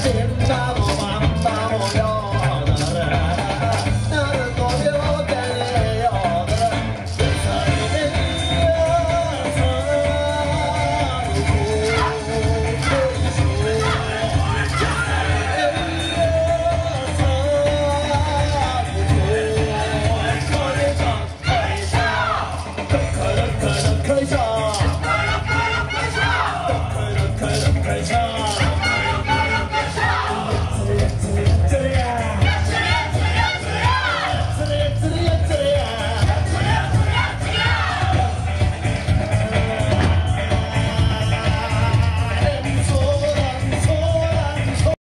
金巴姆，巴姆，巴姆，摇得。人人都有太阳。太阳啊，洒满中国。太阳啊，洒满中。开！开枪！